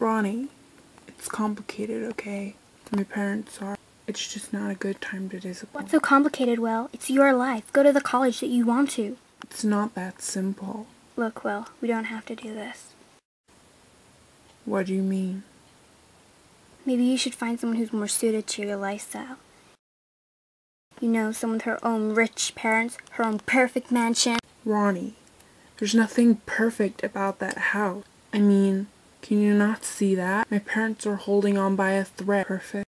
Ronnie, it's complicated, okay? My parents are. It's just not a good time to disappoint. What's so complicated, Will? It's your life. Go to the college that you want to. It's not that simple. Look, Will, we don't have to do this. What do you mean? Maybe you should find someone who's more suited to your lifestyle. You know, someone with her own rich parents, her own perfect mansion. Ronnie, there's nothing perfect about that house. I mean, can you not see that? My parents are holding on by a thread. Perfect.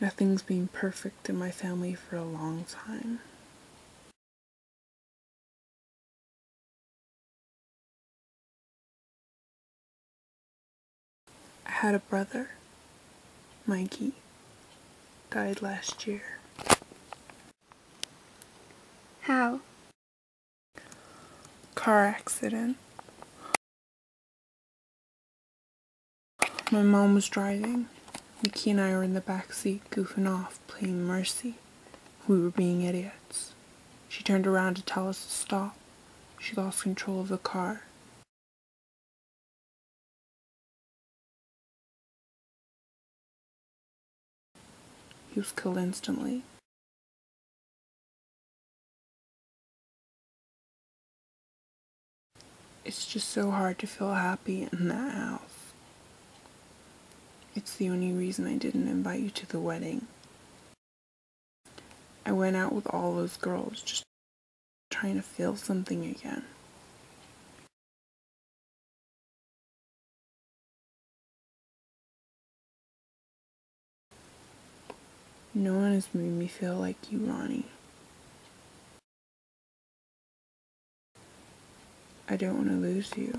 Nothing's been perfect in my family for a long time. I had a brother, Mikey, died last year. How? Car accident. My mom was driving. Mickey and I were in the back seat goofing off, playing Mercy. We were being idiots. She turned around to tell us to stop. She lost control of the car. He was killed instantly. It's just so hard to feel happy in that house. It's the only reason I didn't invite you to the wedding. I went out with all those girls just trying to feel something again. No one has made me feel like you, Ronnie. I don't want to lose you.